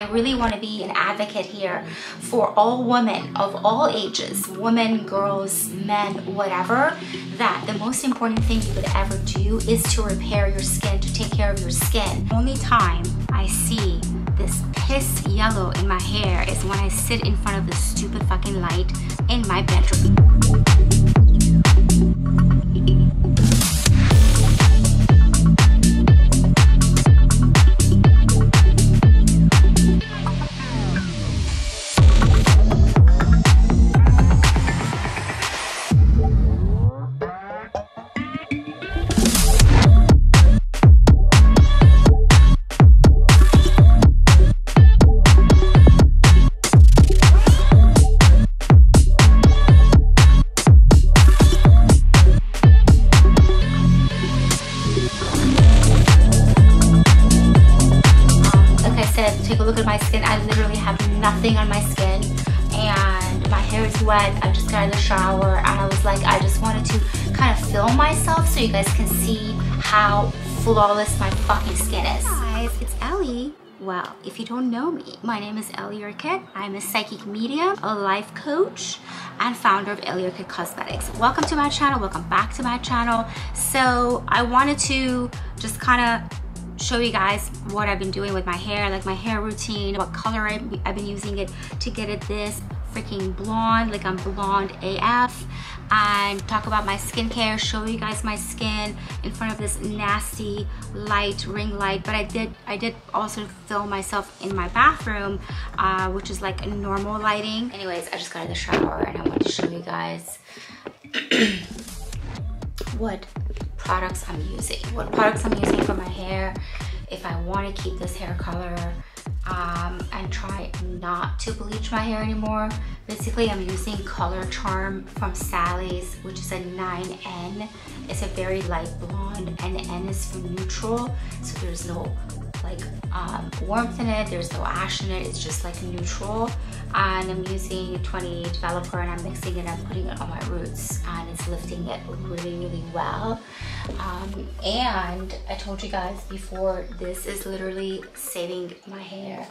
I really want to be an advocate here for all women of all ages, women, girls, men, whatever, that the most important thing you could ever do is to repair your skin, to take care of your skin. Only time I see this piss yellow in my hair is when I sit in front of the stupid fucking light in my bedroom. So you guys can see how flawless my fucking skin is. Guys, it's Ellie. Well, if you don't know me, my name is Ellie Arket. I'm a psychic medium, a life coach, and founder of Ellie Arket Cosmetics. Welcome to my channel, welcome back to my channel. So I wanted to just kind of show you guys what I've been doing with my hair, like my hair routine, what color I, have been using it to get it this freaking blonde, like I'm blonde AF, and talk about my skincare, show you guys my skin in front of this nasty light, ring light, but I did, I did also film myself in my bathroom, uh, which is like normal lighting. Anyways, I just got out of the shower and I want to show you guys what products I'm using, what products I'm using for my hair, if I want to keep this hair color um, and try not to bleach my hair anymore. Basically, I'm using Color Charm from Sally's, which is a 9N. It's a very light blonde and N is for neutral, so there's no like um, warmth in it, there's no ash in it, it's just like neutral. And I'm using 20 developer and I'm mixing it and I'm putting it on my roots and it's lifting it really, really well. Um, and I told you guys before, this is literally saving my hair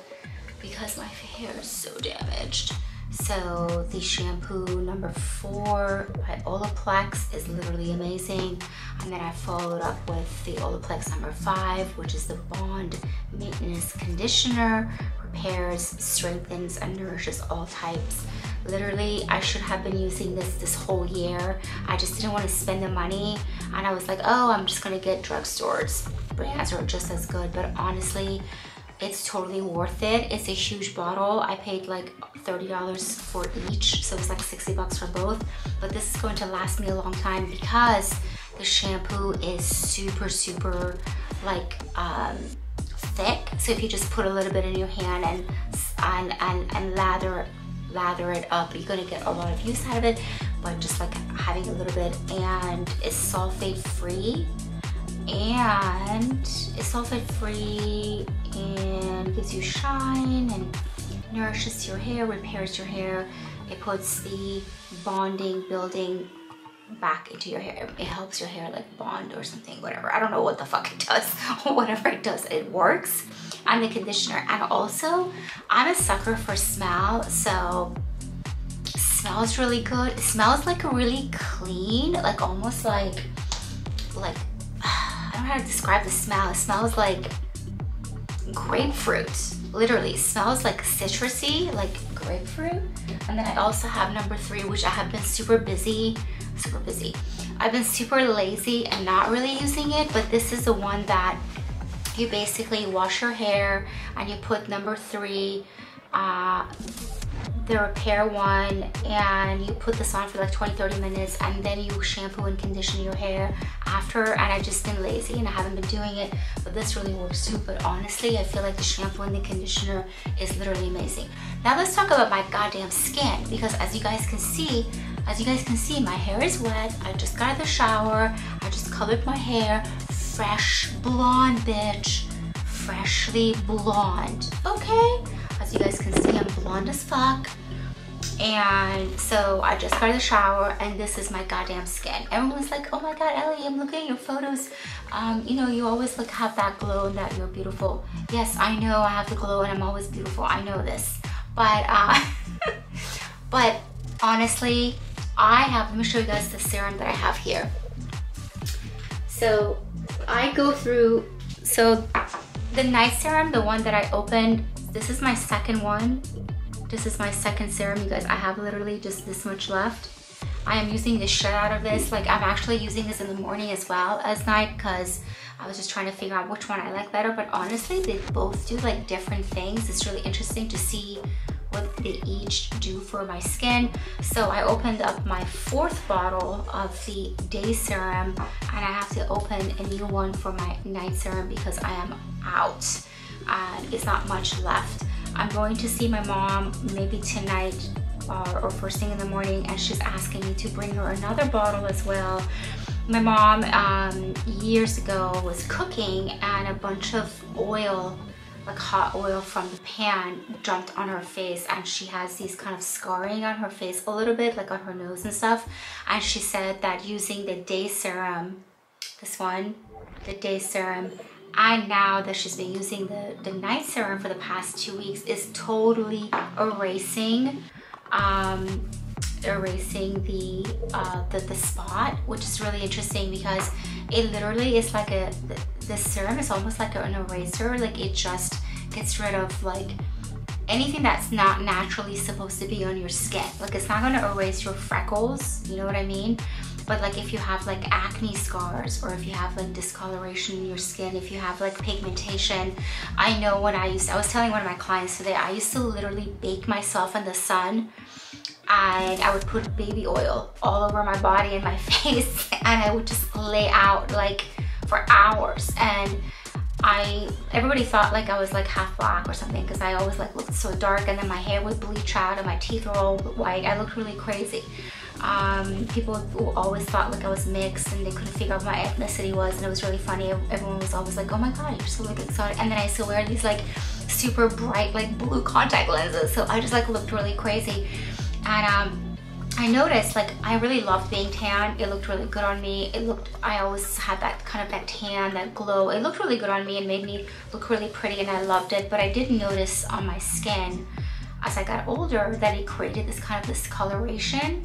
because my hair is so damaged. So the shampoo number four by Olaplex is literally amazing. And then I followed up with the Olaplex number five, which is the Bond Maintenance Conditioner. Repairs, strengthens, and nourishes all types. Literally, I should have been using this this whole year. I just didn't want to spend the money. And I was like, oh, I'm just gonna get drugstores. Brands are just as good. But honestly, it's totally worth it. It's a huge bottle. I paid like $30 for each, so it's like 60 bucks for both. But this is going to last me a long time because the shampoo is super, super like um, thick. So if you just put a little bit in your hand and, and, and, and lather lather it up you're gonna get a lot of use out of it but just like having a little bit and it's sulfate free and it's sulfate free and gives you shine and nourishes your hair, repairs your hair. It puts the bonding, building back into your hair. It helps your hair like bond or something, whatever. I don't know what the fuck it does. whatever it does, it works. I'm the conditioner. And also, I'm a sucker for smell. So smells really good. It smells like a really clean, like almost like, like, I don't know how to describe the smell. It smells like grapefruit. Literally smells like citrusy, like grapefruit. And then I also have number three, which I have been super busy, super busy. I've been super lazy and not really using it, but this is the one that you basically wash your hair and you put number three uh, the repair one and you put this on for like 20 30 minutes and then you shampoo and condition your hair after and I just been lazy and I haven't been doing it but this really works too. But honestly I feel like the shampoo and the conditioner is literally amazing. Now let's talk about my goddamn skin because as you guys can see as you guys can see my hair is wet. I just got out of the shower. I just colored my hair. Fresh blonde bitch. Freshly blonde. Okay as you guys can see, I'm blonde as fuck. and so I just got out of the shower and this is my goddamn skin. Everyone's like, oh my God, Ellie, I'm looking at your photos. Um, you know, you always look have that glow and that you're beautiful. Yes, I know I have the glow and I'm always beautiful. I know this. But, uh, but honestly, I have, let me show you guys the serum that I have here. So I go through, so the night serum, the one that I opened, this is my second one this is my second serum, you guys. I have literally just this much left. I am using the shit out of this. Like I'm actually using this in the morning as well as night because I was just trying to figure out which one I like better. But honestly, they both do like different things. It's really interesting to see what they each do for my skin. So I opened up my fourth bottle of the day serum and I have to open a new one for my night serum because I am out and it's not much left. I'm going to see my mom maybe tonight uh, or first thing in the morning and she's asking me to bring her another bottle as well. My mom um, years ago was cooking and a bunch of oil like hot oil from the pan jumped on her face and she has these kind of scarring on her face a little bit like on her nose and stuff and she said that using the day serum this one the day serum and now that she's been using the, the night serum for the past two weeks is totally erasing um, erasing the, uh, the the spot which is really interesting because it literally is like a the, serum is almost like an eraser like it just gets rid of like anything that's not naturally supposed to be on your skin. Like it's not going to erase your freckles you know what I mean but like if you have like acne scars or if you have like discoloration in your skin, if you have like pigmentation, I know when I used, I was telling one of my clients today, I used to literally bake myself in the sun and I would put baby oil all over my body and my face and I would just lay out like for hours and I everybody thought like I was like half black or something because I always like looked so dark and then my hair would bleach out and my teeth were all white. I looked really crazy. Um, people always thought like I was mixed and they couldn't figure out what my ethnicity was and it was really funny. Everyone was always like, oh my god, you're so like exotic. And then I to wear these like super bright like blue contact lenses. So I just like looked really crazy. And um, I noticed like I really loved being tan. It looked really good on me. It looked, I always had that kind of that tan, that glow. It looked really good on me and made me look really pretty and I loved it. But I did notice on my skin as I got older that it created this kind of discoloration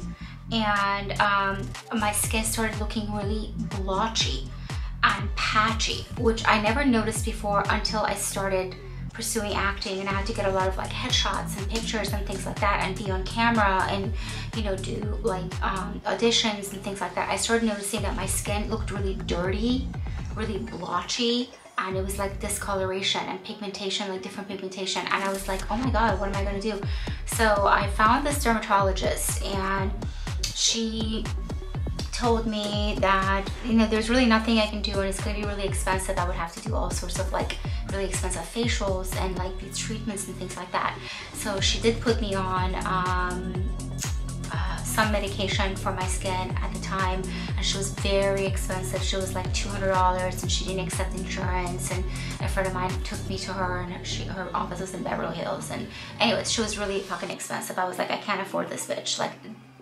and um, my skin started looking really blotchy and patchy, which I never noticed before until I started pursuing acting and I had to get a lot of like headshots and pictures and things like that and be on camera and you know do like um, auditions and things like that. I started noticing that my skin looked really dirty, really blotchy and it was like discoloration and pigmentation, like different pigmentation and I was like, oh my god, what am I gonna do? So I found this dermatologist and she told me that you know there's really nothing I can do and it's gonna be really expensive. I would have to do all sorts of like really expensive facials and like these treatments and things like that. So she did put me on um, uh, some medication for my skin at the time. And she was very expensive. She was like $200 and she didn't accept insurance. And a friend of mine took me to her and she, her office was in Beverly Hills. And anyways she was really fucking expensive. I was like I can't afford this bitch. Like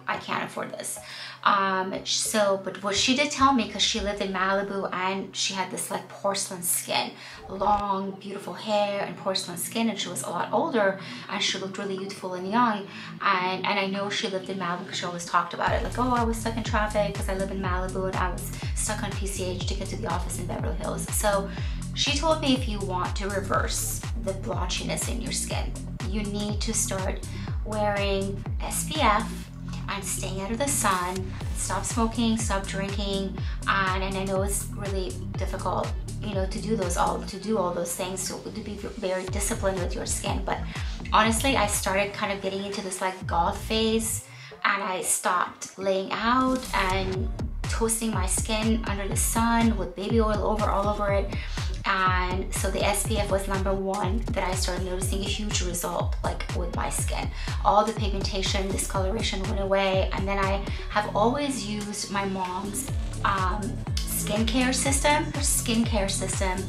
I can't afford this. Um, so, but what she did tell me, because she lived in Malibu and she had this like porcelain skin, long, beautiful hair and porcelain skin, and she was a lot older and she looked really youthful and young. And, and I know she lived in Malibu because she always talked about it, like, oh, I was stuck in traffic because I live in Malibu and I was stuck on PCH to get to the office in Beverly Hills. So she told me if you want to reverse the blotchiness in your skin, you need to start wearing SPF and staying out of the sun, stop smoking, stop drinking, and, and I know it's really difficult, you know, to do those all to do all those things to, to be very disciplined with your skin. But honestly, I started kind of getting into this like goth phase, and I stopped laying out and toasting my skin under the sun with baby oil over all over it and so the SPF was number one that I started noticing a huge result like with my skin. All the pigmentation, discoloration went away and then I have always used my mom's um, skincare system. Her skincare system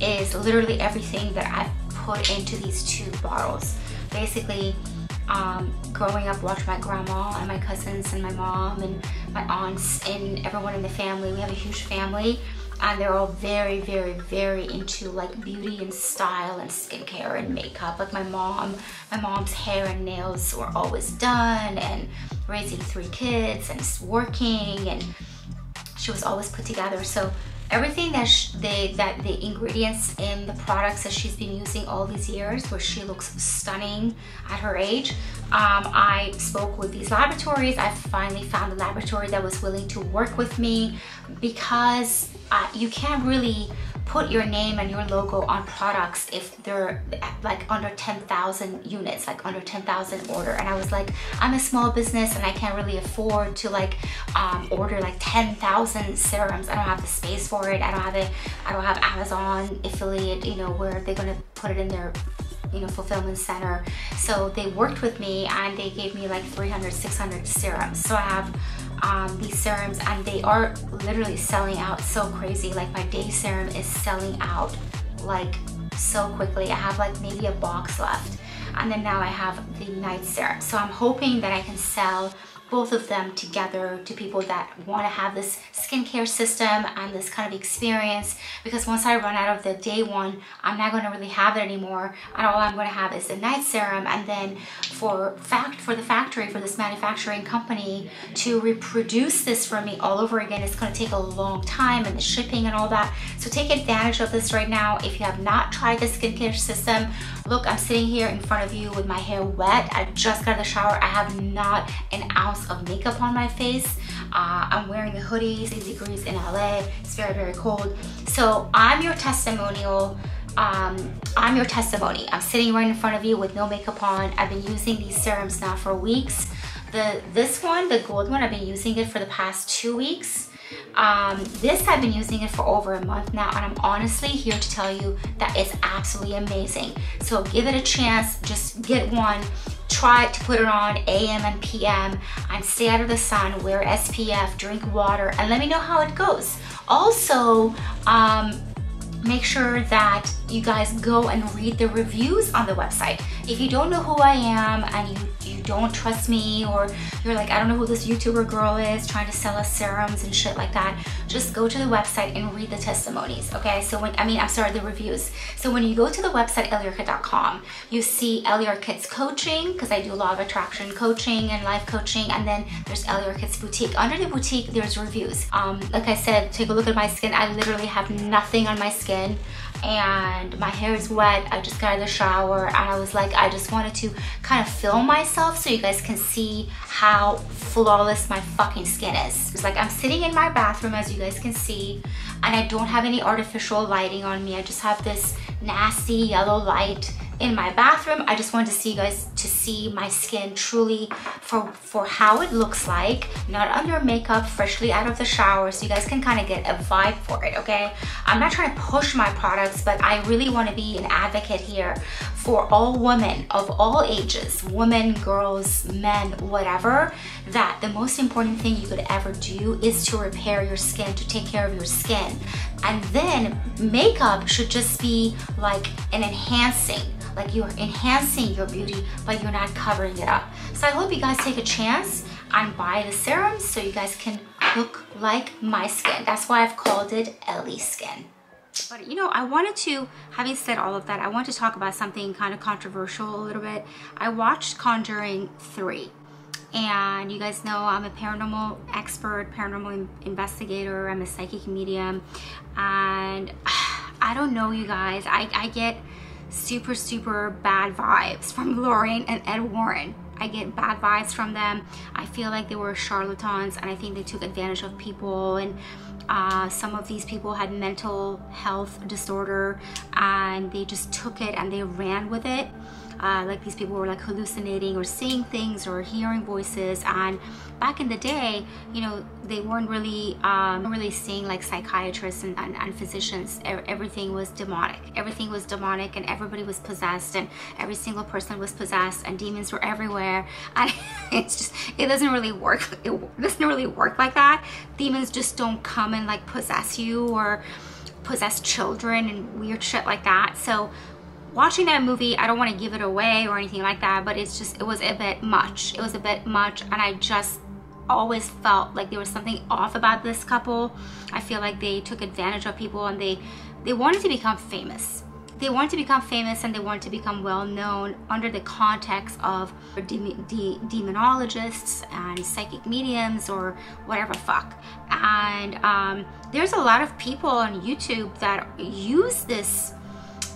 is literally everything that I put into these two bottles. Basically, um, growing up watched my grandma and my cousins and my mom and my aunts and everyone in the family. We have a huge family and they're all very, very, very into like beauty and style and skincare and makeup. Like my mom, my mom's hair and nails were always done and raising three kids and working and she was always put together. So everything that they that the ingredients in the products that she's been using all these years where she looks stunning at her age um, i spoke with these laboratories. I finally found a laboratory that was willing to work with me because uh, you can't really put your name and your logo on products if they're like under 10,000 units, like under 10,000 order. And I was like, I'm a small business and I can't really afford to like um, order like 10,000 serums. I don't have the space for it. I don't have it. I don't have Amazon affiliate, you know, where they're gonna put it in their you know fulfillment center so they worked with me and they gave me like 300 600 serums so i have um, these serums and they are literally selling out so crazy. Like my day serum is selling out like so quickly. I have like maybe a box left. And then now I have the night serum. So I'm hoping that I can sell both of them together to people that want to have this skincare system and this kind of experience. Because once I run out of the day one I'm not going to really have it anymore and all I'm going to have is the night serum and then for fact for the factory for this manufacturing company to reproduce this for me all over again it's going to take a long time and the shipping and all that. So take advantage of this right now. If you have not tried the skincare system look I'm sitting here in front of you with my hair wet I just got out of the shower I have not an ounce of makeup on my face. Uh, I'm wearing a hoodie, 60 degrees in LA. It's very, very cold. So I'm your testimonial. Um, I'm your testimony. I'm sitting right in front of you with no makeup on. I've been using these serums now for weeks. The This one, the gold one, I've been using it for the past two weeks. Um, this I've been using it for over a month now and I'm honestly here to tell you that it's absolutely amazing. So give it a chance, just get one try to put it on AM and PM and stay out of the sun, wear SPF, drink water, and let me know how it goes. Also, um, make sure that you guys go and read the reviews on the website. If you don't know who I am and you, you don't trust me or you're like, I don't know who this YouTuber girl is trying to sell us serums and shit like that, just go to the website and read the testimonies, okay? So when, I mean, I'm sorry, the reviews. So when you go to the website, elliearket.com, you see Ellie Arket's coaching, because I do a lot of attraction coaching and life coaching, and then there's Ellie Arket's boutique. Under the boutique, there's reviews. Um, like I said, take a look at my skin. I literally have nothing on my skin and my hair is wet. I just got out of the shower and I was like, I just wanted to kind of film myself so you guys can see how flawless my fucking skin is. It's like I'm sitting in my bathroom as you guys can see and I don't have any artificial lighting on me. I just have this nasty yellow light in my bathroom. I just wanted to see you guys to see my skin truly for, for how it looks like, not under makeup, freshly out of the shower, so you guys can kind of get a vibe for it, okay? I'm not trying to push my products, but I really want to be an advocate here for all women of all ages, women, girls, men, whatever, that the most important thing you could ever do is to repair your skin, to take care of your skin. And then makeup should just be like an enhancing like you're enhancing your beauty, but you're not covering it up. So I hope you guys take a chance and buy the serums so you guys can look like my skin. That's why I've called it Ellie Skin. But you know, I wanted to, having said all of that, I want to talk about something kind of controversial a little bit. I watched Conjuring 3 and you guys know I'm a paranormal expert, paranormal investigator, I'm a psychic medium and I don't know you guys, I, I get super, super bad vibes from Lorraine and Ed Warren. I get bad vibes from them. I feel like they were charlatans and I think they took advantage of people and uh, some of these people had mental health disorder and they just took it and they ran with it uh, like these people were like hallucinating or seeing things or hearing voices. And back in the day you know they weren't really um, really seeing like psychiatrists and, and, and physicians. Everything was demonic. Everything was demonic and everybody was possessed and every single person was possessed and demons were everywhere. And it's just it doesn't really work it doesn't really work like that. Demons just don't come and like possess you or possess children and weird shit like that. So watching that movie, I don't want to give it away or anything like that, but it's just, it was a bit much. It was a bit much and I just always felt like there was something off about this couple. I feel like they took advantage of people and they, they wanted to become famous they want to become famous and they want to become well known under the context of de de demonologists and psychic mediums or whatever fuck. And um, there's a lot of people on YouTube that use this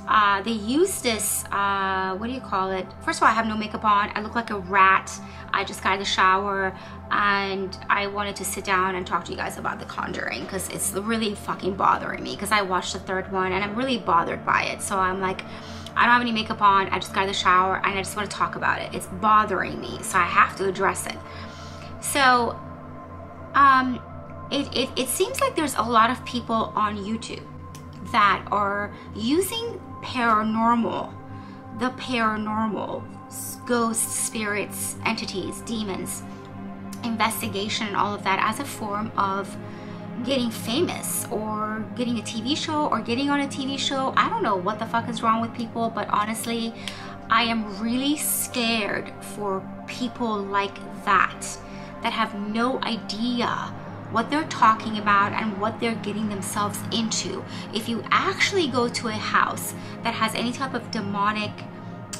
uh, they use this, uh, what do you call it? First of all, I have no makeup on. I look like a rat. I just got of the shower and I wanted to sit down and talk to you guys about The Conjuring because it's really fucking bothering me because I watched the third one and I'm really bothered by it. So I'm like, I don't have any makeup on. I just got of the shower and I just want to talk about it. It's bothering me. So I have to address it. So, um, it, it, it seems like there's a lot of people on YouTube that are using paranormal, the paranormal, ghosts, spirits, entities, demons, investigation, and all of that as a form of getting famous or getting a TV show or getting on a TV show. I don't know what the fuck is wrong with people, but honestly, I am really scared for people like that that have no idea what they're talking about and what they're getting themselves into. If you actually go to a house that has any type of demonic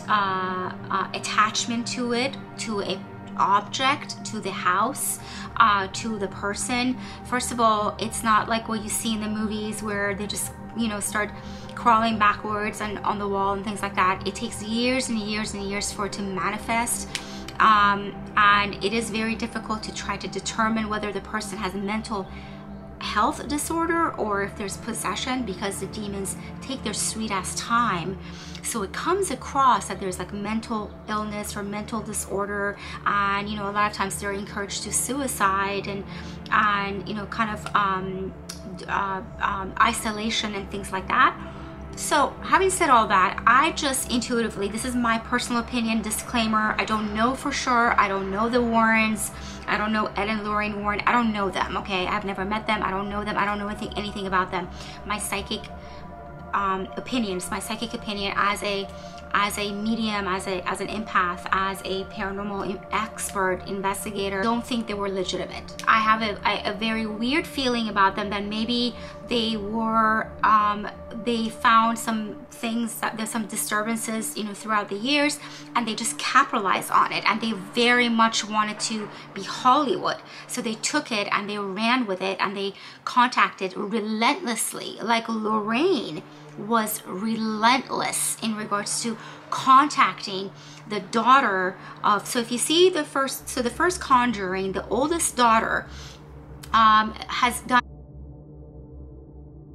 uh, uh, attachment to it, to a object, to the house, uh, to the person, first of all, it's not like what you see in the movies where they just, you know, start crawling backwards and on the wall and things like that. It takes years and years and years for it to manifest um, and it is very difficult to try to determine whether the person has a mental health disorder or if there's possession because the demons take their sweet ass time. So it comes across that there's like mental illness or mental disorder and you know a lot of times they're encouraged to suicide and and you know kind of um, uh, um, isolation and things like that so having said all that, I just intuitively, this is my personal opinion, disclaimer, I don't know for sure. I don't know the Warrens. I don't know Ed and Lorraine Warren. I don't know them, okay? I've never met them. I don't know them. I don't know anything, anything about them. My psychic um, opinions, my psychic opinion as a as a medium, as a as an empath, as a paranormal expert investigator, don't think they were legitimate. I have a, a, a very weird feeling about them that maybe they were um, they found some things that there's some disturbances you know throughout the years and they just capitalized on it and they very much wanted to be Hollywood. So they took it and they ran with it and they contacted relentlessly like Lorraine was relentless in regards to contacting the daughter of so if you see the first so the first conjuring the oldest daughter um, has done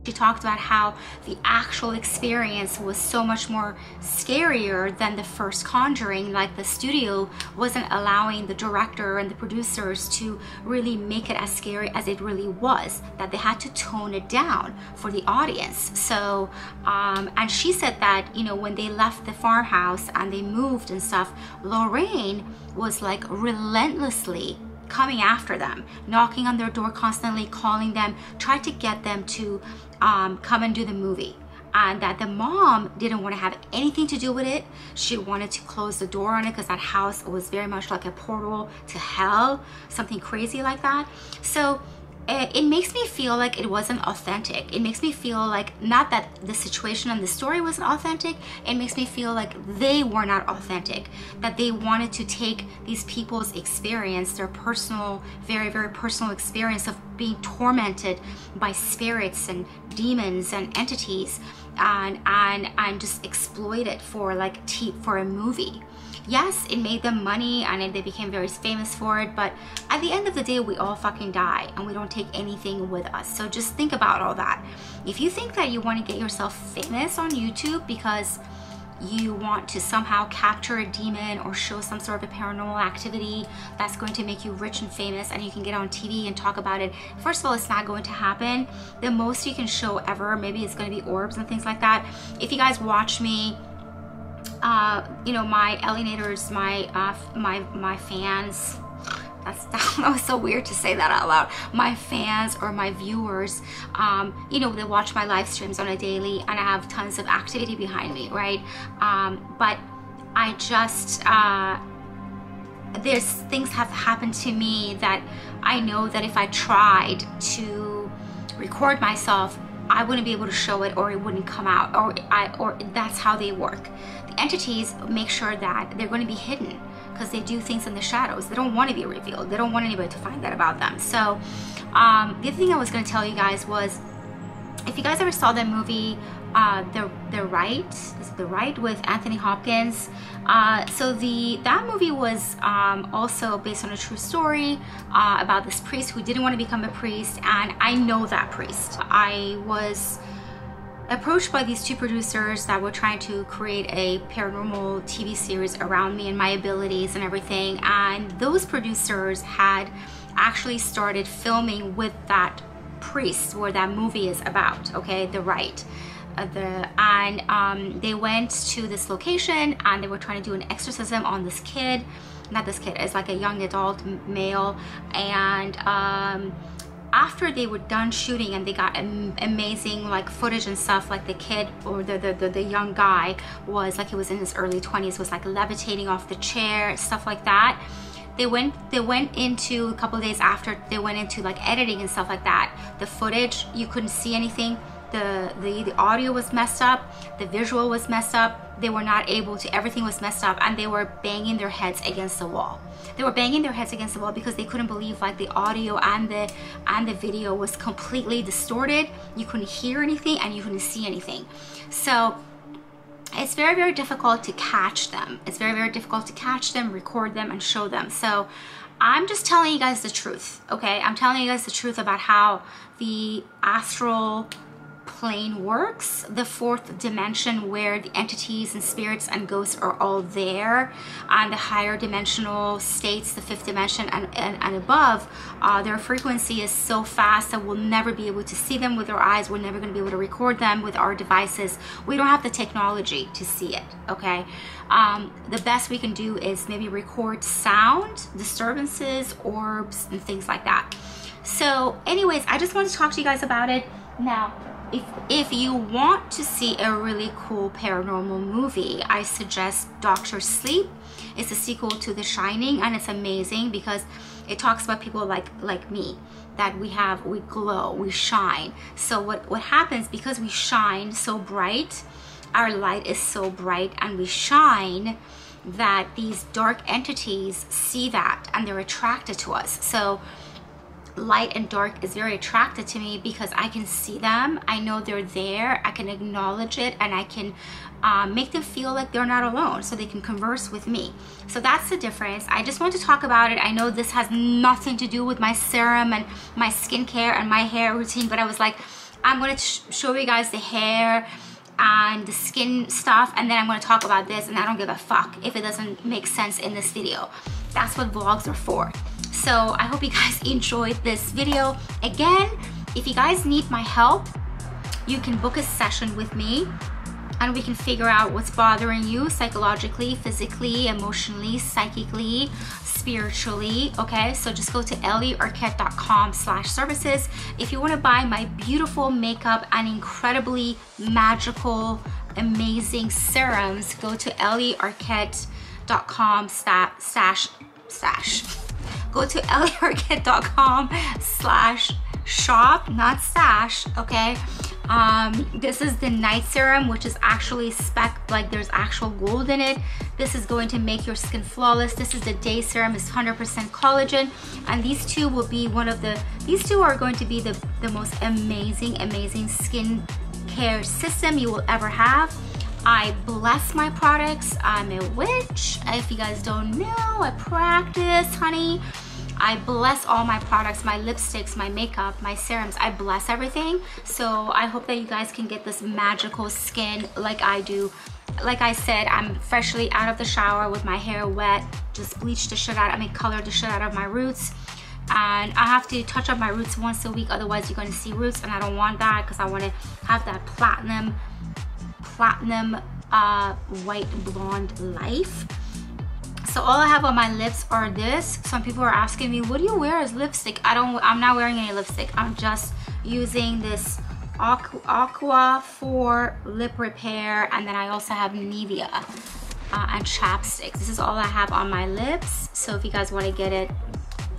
she talked about how the actual experience was so much more scarier than the first Conjuring. Like the studio wasn't allowing the director and the producers to really make it as scary as it really was, that they had to tone it down for the audience. So, um, and she said that, you know, when they left the farmhouse and they moved and stuff, Lorraine was like relentlessly coming after them, knocking on their door constantly, calling them, tried to get them to um, come and do the movie. And that the mom didn't want to have anything to do with it. She wanted to close the door on it because that house was very much like a portal to hell, something crazy like that. So it makes me feel like it wasn't authentic. It makes me feel like not that the situation and the story wasn't authentic, it makes me feel like they were not authentic. That they wanted to take these people's experience, their personal, very, very personal experience of being tormented by spirits and demons and entities and and and just exploit it for like for a movie yes, it made them money and they became very famous for it, but at the end of the day, we all fucking die and we don't take anything with us. So just think about all that. If you think that you want to get yourself famous on YouTube because you want to somehow capture a demon or show some sort of a paranormal activity that's going to make you rich and famous and you can get on TV and talk about it. First of all, it's not going to happen. The most you can show ever, maybe it's going to be orbs and things like that. If you guys watch me uh, you know, my Ellienators, my, uh, my, my fans, that's that was so weird to say that out loud my fans or my viewers um, you know they watch my live streams on a daily and i have tons of activity behind me right um, but i just uh, there's things have happened to me that i know that if i tried to record myself I wouldn't be able to show it or it wouldn't come out or I or that's how they work. Entities make sure that they're going to be hidden because they do things in the shadows. They don't want to be revealed. They don't want anybody to find that about them. So um, the other thing I was going to tell you guys was if you guys ever saw that movie uh, the the Rite is the Rite with Anthony Hopkins uh, so the that movie was um, also based on a true story uh, about this priest who didn't want to become a priest and I know that priest I was approached by these two producers that were trying to create a paranormal TV series around me and my abilities and everything. And those producers had actually started filming with that priest where that movie is about, okay, the Rite. Uh, the and um, they went to this location and they were trying to do an exorcism on this kid not this kid it's like a young adult male and um, after they were done shooting and they got amazing like footage and stuff like the kid or the, the, the, the, young guy was like he was in his early 20s was like levitating off the chair stuff like that. They went they went into a couple days after they went into like editing and stuff like that. The footage you couldn't see anything the, the the audio was messed up the visual was messed up they were not able to everything was messed up and they were banging their heads against the wall. They were banging their heads against the wall because they couldn't believe like the audio and the and the video was completely distorted. You couldn't hear anything and you couldn't see anything. So it's very very difficult to catch them. It's very very difficult to catch them record them and show them. So I'm just telling you guys the truth okay? I'm telling you guys the truth about how the astral plane works, the fourth dimension where the entities and spirits and ghosts are all there, and the higher dimensional states, the fifth dimension and, and, and above, uh, their frequency is so fast that we'll never be able to see them with our eyes. We're never going to be able to record them with our devices. We don't have the technology to see it, okay? Um, the best we can do is maybe record sound, disturbances, orbs, and things like that. So anyways, I just wanted to talk to you guys about it. Now, if, if you want to see a really cool paranormal movie, I suggest Doctor Sleep. It's a sequel to The Shining and it's amazing because it talks about people like like me that we have we glow, we shine. So what what happens because we shine so bright, our light is so bright and we shine that these dark entities see that and they're attracted to us. So light and dark is very attractive to me because I can see them. I know they're there. I can acknowledge it and I can um, make them feel like they're not alone so they can converse with me. So that's the difference. I just want to talk about it. I know this has nothing to do with my serum and my skincare and my hair routine, but I was like, I'm going to show you guys the hair and the skin stuff and then I'm going to talk about this and I don't give a fuck if it doesn't make sense in this video. That's what vlogs are for. So I hope you guys enjoyed this video. Again, if you guys need my help, you can book a session with me and we can figure out what's bothering you psychologically, physically, emotionally, psychically, spiritually, okay? So just go to elliearket.com slash services. If you wanna buy my beautiful makeup and incredibly magical, amazing serums, go to elliearket.com slash, slash, go to elliearket.com slash shop, not stash, okay? Um, this is the night serum, which is actually spec, like there's actual gold in it. This is going to make your skin flawless. This is the day serum, it's 100% collagen. And these two will be one of the, these two are going to be the, the most amazing, amazing skin care system you will ever have. I bless my products. I'm a witch. If you guys don't know, I practice, honey. I bless all my products, my lipsticks, my makeup, my serums. I bless everything. So I hope that you guys can get this magical skin like I do. Like I said, I'm freshly out of the shower with my hair wet. Just bleached the shit out. I mean, colored the shit out of my roots. And I have to touch up my roots once a week. Otherwise, you're going to see roots. And I don't want that because I want to have that platinum, platinum uh, white blonde life. so all I have on my lips are this. Some people are asking me, what do you wear as lipstick? I don't, I'm not wearing any lipstick. I'm just using this Aqua, Aquaphor lip repair. And then I also have Nivea uh, and chapstick. This is all I have on my lips. So if you guys want to get it,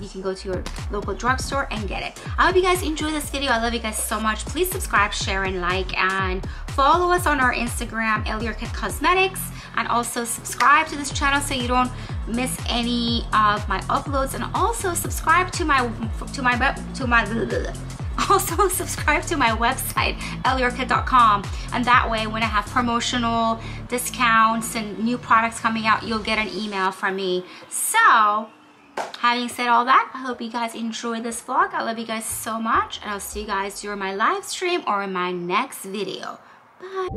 you can go to your local drugstore and get it. I hope you guys enjoy this video. I love you guys so much. Please subscribe, share, and like, and follow us on our Instagram, Ellie Arket Cosmetics, and also subscribe to this channel so you don't miss any of my uploads. And also subscribe to my to my to my also subscribe to my website elliearket.com and that way when I have promotional discounts and new products coming out you'll get an email from me so having said all that i hope you guys enjoy this vlog. I love you guys so much and i'll see you guys during my live stream or in my next video. Bye